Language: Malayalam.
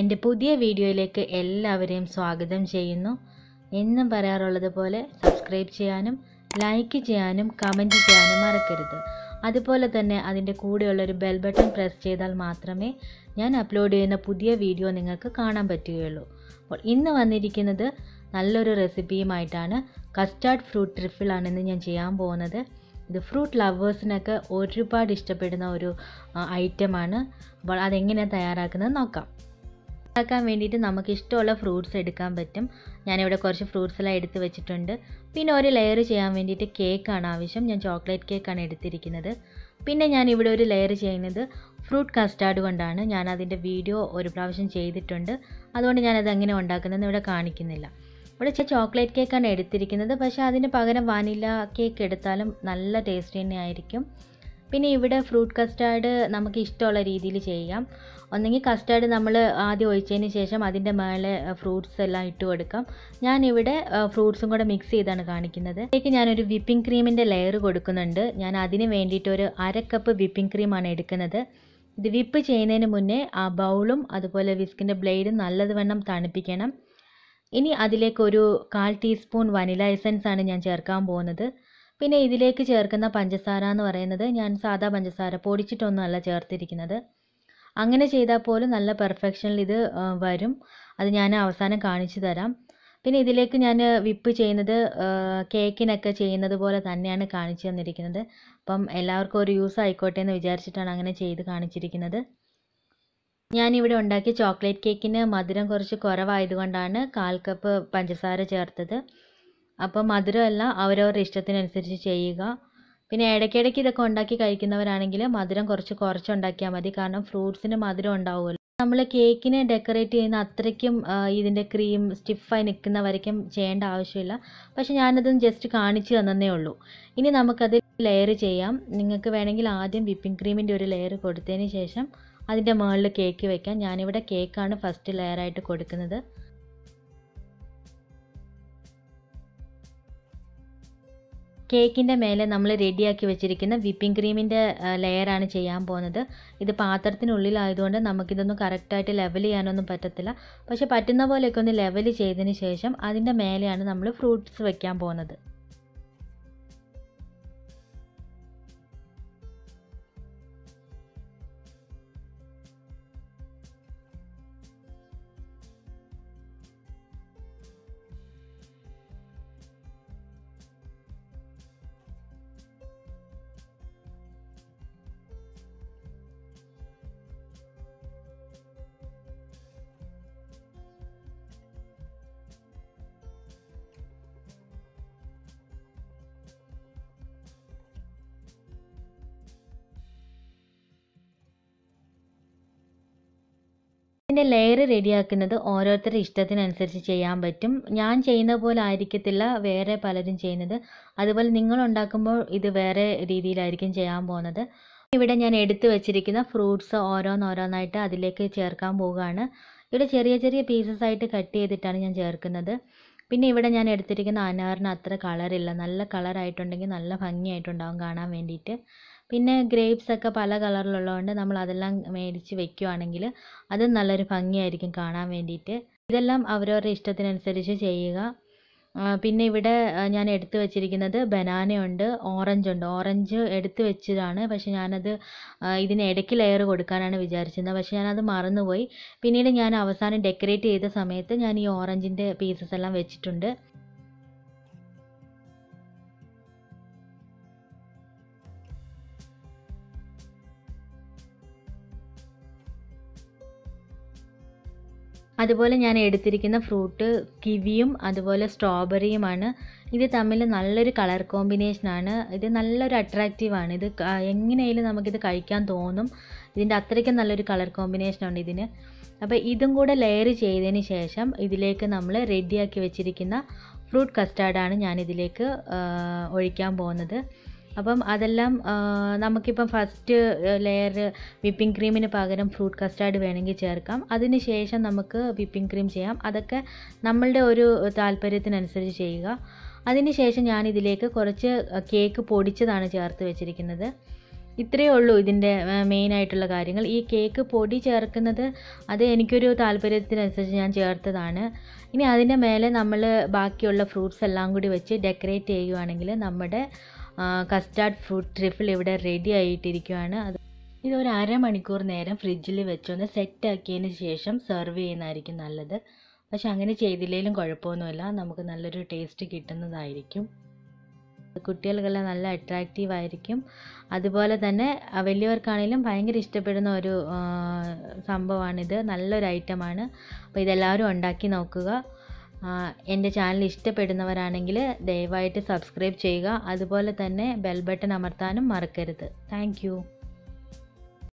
എന്റെ പുതിയ വീഡിയോയിലേക്ക് എല്ലാവരെയും സ്വാഗതം ചെയ്യുന്നു. എന്നും പറയാറുള്ളത് പോലെ സബ്സ്ക്രൈബ് ചെയ്യാനും ലൈക്ക് ചെയ്യാനും കമന്റ് ചെയ്യാനും മറക്കരുത്. അതുപോലെ തന്നെ അതിന്റെ കൂടെയുള്ളൊരു ബെൽ ബട്ടൺ പ്രസ് ചെയ്താൽ മാത്രമേ ഞാൻ അപ്ലോഡ് ചെയ്യുന്ന പുതിയ വീഡിയോ നിങ്ങൾക്ക് കാണാൻ പറ്റുകയുള്ളൂ. അപ്പോൾ ഇന്ന് വന്നിരിക്കുന്നത് നല്ലൊരു റെസിപ്പിയുമായിട്ടാണ് കസ്റ്റാർഡ് ഫ്രൂട്ട് ട്രിഫിളാണെന്ന് ഞാൻ ചെയ്യാൻ പോകുന്നത്. ഇത് ഫ്രൂട്ട് ലവേഴ്സിനൊക്കെ ഒരുപാട് ഇഷ്ടപ്പെടുന്ന ഒരു ഐറ്റമാണ് അപ്പോൾ അതെങ്ങനെയാണ് തയ്യാറാക്കുന്നത് നോക്കാം. ഉണ്ടാക്കാൻ വേണ്ടിയിട്ട് നമുക്ക് ഇഷ്ടമുള്ള ഫ്രൂട്ട്സ് എടുക്കാൻ പറ്റും. ഞാനിവിടെ കുറച്ച് ഫ്രൂട്ട്സ് എല്ലാം എടുത്ത് വെച്ചിട്ടുണ്ട്. പിന്നെ ഒരു ലെയർ ചെയ്യാൻ വേണ്ടിയിട്ട് കേക്കാണ് ആവശ്യം. ഞാൻ ചോക്ലേറ്റ് കേക്കാണ് എടുത്തിരിക്കുന്നത്. പിന്നെ ഞാൻ ഇവിടെ ഒരു ലെയർ ചെയ്യുന്നത് ഫ്രൂട്ട് കസ്റ്റാർഡ് കൊണ്ടാണ്. ഞാൻ അതിന്റെ വീഡിയോ ഒരു പ്രാവശ്യം ചെയ്തിട്ടുണ്ട്. അതുകൊണ്ട് ഞാനത് എങ്ങനെ ഉണ്ടാക്കുന്നതെന്ന് ഇവിടെ കാണിക്കുന്നില്ല. ഇവിടെ ചോക്ലേറ്റ് കേക്കാണ് എടുത്തിരിക്കുന്നത്. പക്ഷേ അതിന് പകരം വാനില കേക്ക് എടുത്താലും നല്ല ടേസ്റ്റ് തന്നെ ആയിരിക്കും പിന്നെ ഇവിടെ ഫ്രൂട്ട് കസ്റ്റാർഡ് നമുക്ക് ഇഷ്ടമുള്ള രീതിയിൽ ചെയ്യാം. ഒന്നെങ്കിൽ കസ്റ്റാർഡ് നമ്മൾ ആദ്യം ഒഴിച്ചതിന് ശേഷം അതിന്റെ മേലെ ഫ്രൂട്ട്സ് എല്ലാം ഇട്ട് കൊടുക്കാം. ഞാനിവിടെ ഫ്രൂട്ട്സും കൂടെ മിക്സ് ചെയ്താണ് കാണിക്കുന്നത്. അതിലേക്ക് ഞാനൊരു വിപ്പിംഗ് ക്രീമിന്റെ ലെയർ കൊടുക്കുന്നുണ്ട്. ഞാൻ അതിന് വേണ്ടിയിട്ട് ഒരു അര കപ്പ് വിപ്പിംഗ് ക്രീമാണ് എടുക്കുന്നത്. ഇത് വിപ്പ് ചെയ്യുന്നതിന് മുന്നേ ആ ബൗളും അതുപോലെ വിസ്കിന്റെ ബ്ലേഡും നല്ലതുവണ്ണം തണുപ്പിക്കണം. ഇനി അതിലേക്ക് ഒരു കാൽ ടീസ്പൂൺ വനില എസൻസ് ആണ് ഞാൻ ചേർക്കാൻ പോകുന്നത്. പിന്നെ ഇതിലേക്ക് ചേർക്കുന്ന പഞ്ചസാര എന്ന് പറയുന്നത് ഞാൻ സാധാ പഞ്ചസാര പൊടിച്ചിട്ടൊന്നുമല്ല ചേർത്തിരിക്കുന്നത്. അങ്ങനെ ചെയ്താൽ പോലും നല്ല പെർഫെക്ഷനിൽ ഇത് വരും. അത് ഞാൻ അവസാനം കാണിച്ചു തരാം. പിന്നെ ഇതിലേക്ക് ഞാൻ വിപ്പ് ചെയ്യുന്നത് കേക്കിനൊക്കെ ചെയ്യുന്നത് പോലെ തന്നെയാണ് കാണിച്ചു തന്നിരിക്കുന്നത്. അപ്പം എല്ലാവർക്കും ഒരു യൂസ് ആയിക്കോട്ടെ എന്ന് വിചാരിച്ചിട്ടാണ് അങ്ങനെ ചെയ്ത് കാണിച്ചിരിക്കുന്നത്. ഞാനിവിടെ ഉണ്ടാക്കിയ ചോക്ലേറ്റ് കേക്കിന് മധുരം കുറച്ച് കുറവായതുകൊണ്ടാണ് കാൽ കപ്പ് പഞ്ചസാര ചേർത്തത്. അപ്പോൾ മധുരമല്ല അവരവരുടെ ഇഷ്ടത്തിനനുസരിച്ച് ചെയ്യുക. പിന്നെ ഇടയ്ക്കിടയ്ക്ക് ഇതൊക്കെ ഉണ്ടാക്കി കഴിക്കുന്നവരാണെങ്കിൽ മധുരം കുറച്ച് കുറച്ചുണ്ടാക്കിയാൽ മതി. കാരണം ഫ്രൂട്ട്സിന് മധുരം ഉണ്ടാവുമല്ലോ. നമ്മൾ കേക്കിനെ ഡെക്കറേറ്റ് ചെയ്യുന്ന അത്രയ്ക്കും ഇതിന്റെ ക്രീം സ്റ്റിഫായി നിൽക്കുന്ന വരയ്ക്കും ചെയ്യേണ്ട ആവശ്യമില്ല. പക്ഷെ ഞാനതും ജസ്റ്റ് കാണിച്ചു തന്നേ ഉള്ളൂ. ഇനി നമുക്കത് ലെയർ ചെയ്യാം. നിങ്ങൾക്ക് വേണമെങ്കിൽ ആദ്യം വിപ്പിംഗ് ക്രീമിന്റെ ഒരു ലെയർ കൊടുത്തതിന് ശേഷം അതിന്റെ മുകളിൽ കേക്ക് വയ്ക്കാം ഞാനിവിടെ കേക്കാണ് ഫസ്റ്റ് ലെയറായിട്ട് കൊടുക്കുന്നത്. കേക്കിന്റെ മേലെ നമ്മൾ റെഡിയാക്കി വെച്ചിരിക്കുന്ന വിപ്പിംഗ് ക്രീമിന്റെ ലെയറാണ് ചെയ്യാൻ പോകുന്നത്. ഇത് പാത്രത്തിനുള്ളിലായതുകൊണ്ട് നമുക്കിതൊന്നും കറക്റ്റായിട്ട് ലെവൽ ചെയ്യാനൊന്നും പറ്റത്തില്ല. പക്ഷേ പറ്റുന്ന പോലെയൊക്കെ ഒന്ന് ലെവൽ ചെയ്തതിന് ശേഷം അതിന്റെ മേലെയാണ് നമ്മൾ ഫ്രൂട്ട്സ് വെക്കാൻ പോകുന്നത്. ഇതിന്റെ ലെയർ റെഡിയാക്കുന്നത് ഓരോരുത്തരുടെ ഇഷ്ടത്തിനനുസരിച്ച് ചെയ്യാൻ പറ്റും. ഞാൻ ചെയ്യുന്ന പോലെ ആയിരിക്കത്തില്ല വേറെ പലരും ചെയ്യുന്നത്. അതുപോലെ നിങ്ങൾ ഉണ്ടാക്കുമ്പോൾ ഇത് വേറെ രീതിയിലായിരിക്കും ചെയ്യാൻ പോകുന്നത്. ഇവിടെ ഞാൻ എടുത്തു വെച്ചിരിക്കുന്ന ഫ്രൂട്ട്സ് ഓരോന്നോരോന്നായിട്ട് അതിലേക്ക് ചേർക്കാൻ പോവുകയാണ്. ഇവിടെ ചെറിയ ചെറിയ പീസസ് ആയിട്ട് കട്ട് ചെയ്തിട്ടാണ് ഞാൻ ചേർക്കുന്നത്. പിന്നെ ഇവിടെ ഞാൻ എടുത്തിരിക്കുന്ന അനാറിന് അത്ര കളറില്ല നല്ല കളറായിട്ടുണ്ടെങ്കിൽ നല്ല ഭംഗിയായിട്ടുണ്ടാവും കാണാൻ വേണ്ടിയിട്ട്. പിന്നെ ഗ്രേപ്സ് ഒക്കെ പല കളറിലുള്ളതുകൊണ്ട് നമ്മൾ അതെല്ലാം മേടിച്ച് വെക്കുകയാണെങ്കിൽ അത് നല്ലൊരു ഭംഗിയായിരിക്കും കാണാൻ വേണ്ടിയിട്ട്. ഇതെല്ലാം അവരവരുടെ ഇഷ്ടത്തിനനുസരിച്ച് ചെയ്യുക. പിന്നെ ഇവിടെ ഞാൻ എടുത്തു വെച്ചിരിക്കുന്നത് ബനാനയുണ്ട് ഓറഞ്ച് ഉണ്ട്. ഓറഞ്ച് എടുത്തു വെച്ചതാണ്. പക്ഷെ ഞാനത് ഇതിന് ഇടയ്ക്ക് ലെയർ കൊടുക്കാനാണ് വിചാരിച്ചിരുന്നത്. പക്ഷെ ഞാനത് മറന്നുപോയി. പിന്നീട് ഞാൻ അവസാനം ഡെക്കറേറ്റ് ചെയ്ത സമയത്ത് ഞാൻ ഈ ഓറഞ്ചിന്റെ പീസസ് എല്ലാം വെച്ചിട്ടുണ്ട്. അതുപോലെ ഞാൻ എടുത്തിരിക്കുന്ന ഫ്രൂട്ട് കിവിയും അതുപോലെ സ്ട്രോബെറിയുമാണ്. ഇത് തമ്മിൽ നല്ലൊരു കളർ കോമ്പിനേഷനാണ് ഇത് നല്ലൊരു അട്രാക്റ്റീവാണ് ഇത് എങ്ങനെയായാലും നമുക്കിത് കഴിക്കാൻ തോന്നും. ഇതിന്റെ അത്രയ്ക്കും നല്ലൊരു കളർ കോമ്പിനേഷനുണ്ട് ഇതിന്. അപ്പോൾ ഇതും കൂടെ ലെയർ ചെയ്തതിന് ശേഷം ഇതിലേക്ക് നമ്മൾ റെഡിയാക്കി വെച്ചിരിക്കുന്ന ഫ്രൂട്ട് കസ്റ്റാർഡാണ് ഞാനിതിലേക്ക് ഒഴിക്കാൻ പോകുന്നത്. അപ്പം അതെല്ലാം നമുക്കിപ്പം ഫസ്റ്റ് ലെയർ വിപ്പിംഗ് ക്രീമിന് പകരം ഫ്രൂട്ട് കസ്റ്റാർഡ് വേണമെങ്കിൽ ചേർക്കാം. അതിന് ശേഷം നമുക്ക് വിപ്പിംഗ് ക്രീം ചെയ്യാം. അതൊക്കെ നമ്മളുടെ ഒരു താല്പര്യത്തിനനുസരിച്ച് ചെയ്യുക. അതിന് ശേഷം ഞാൻ ഇതിലേക്ക് കുറച്ച് കേക്ക് പൊടിച്ചതാണ് ചേർത്ത് വെച്ചിരിക്കുന്നത്. ഇത്രയേ ഉള്ളൂ ഇതിന്റെ മെയിൻ ആയിട്ടുള്ള കാര്യങ്ങൾ. ഈ കേക്ക് പൊടി ചേർക്കുന്നത് അത് എനിക്കൊരു താല്പര്യത്തിനനുസരിച്ച് ഞാൻ ചേർത്തതാണ്. ഇനി അതിന്റെ മേലെ നമ്മൾ ബാക്കിയുള്ള ഫ്രൂട്ട്സ് എല്ലാം കൂടി വെച്ച് ഡെക്കറേറ്റ് ചെയ്യുവാണെങ്കിൽ നമ്മുടെ കസ്റ്റാർഡ് ഫ്രൂട്ട് ട്രിഫിൾ ഇവിടെ റെഡി ആയിട്ടിരിക്കുകയാണ് അത് ഇതൊരു അരമണിക്കൂർ നേരം ഫ്രിഡ്ജിൽ വെച്ചൊന്ന് സെറ്റ് ആക്കിയതിന് ശേഷം സെർവ് ചെയ്യുന്നതായിരിക്കും നല്ലത്. പക്ഷെ അങ്ങനെ ചെയ്തില്ലെങ്കിലും കുഴപ്പമൊന്നുമില്ല. നമുക്ക് നല്ലൊരു ടേസ്റ്റ് കിട്ടുന്നതായിരിക്കും. കുട്ടികൾക്കെല്ലാം നല്ല അട്രാക്റ്റീവ് ആയിരിക്കും. അതുപോലെ തന്നെ വലിയവർക്കാണെങ്കിലും ഭയങ്കര ഇഷ്ടപ്പെടുന്ന ഒരു സംഭവമാണിത്. നല്ലൊരു ഐറ്റമാണ് അപ്പോൾ ഇതെല്ലാവരും ഉണ്ടാക്കി നോക്കുക. എന്റെ ചാനൽ ഇഷ്ടപ്പെടുന്നവരാണെങ്കിൽ ദയവായിട്ട് സബ്സ്ക്രൈബ് ചെയ്യുക. അതുപോലെ തന്നെ ബെൽ ബട്ടൺ അമർത്താനും മറക്കരുത്. താങ്ക്